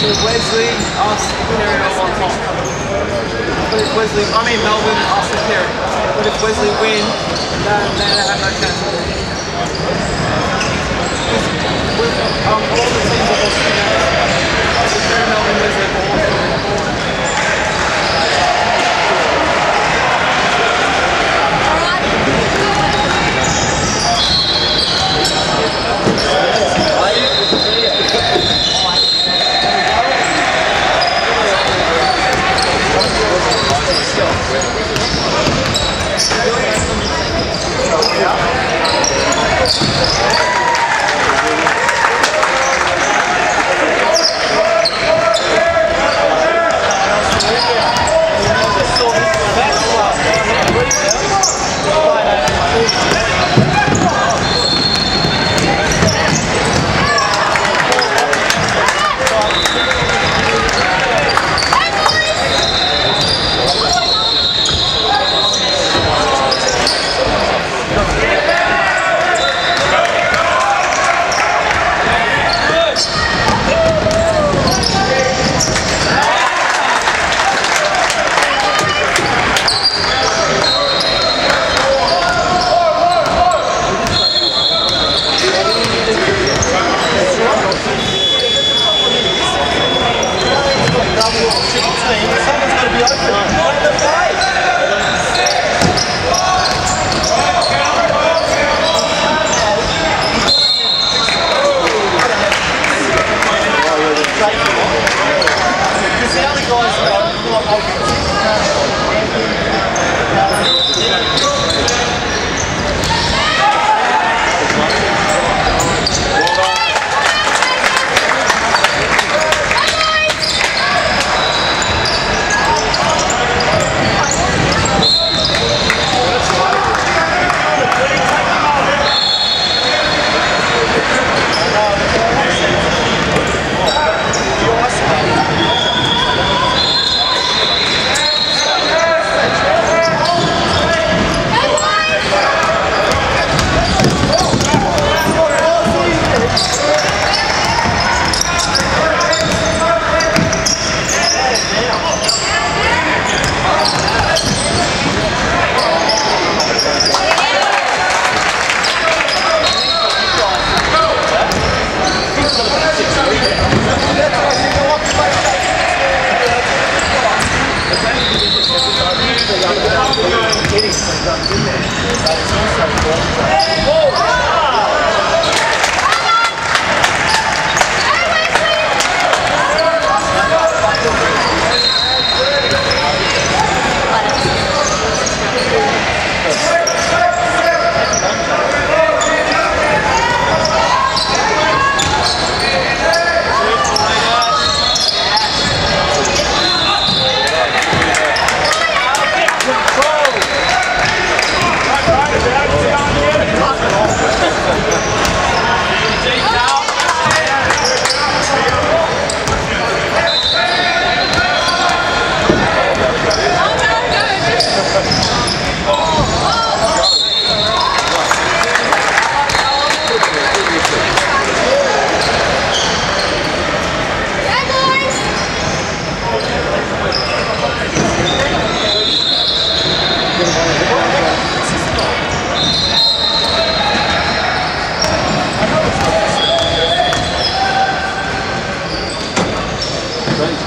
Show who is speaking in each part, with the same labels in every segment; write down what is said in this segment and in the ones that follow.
Speaker 1: So Wesley, all on top. But if Wesley, I mean Melbourne, Perry. But if Wesley win, then, they have no chance. With, um, all the teams Madison. Bak,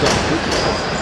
Speaker 1: That's good.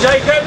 Speaker 2: Jacob?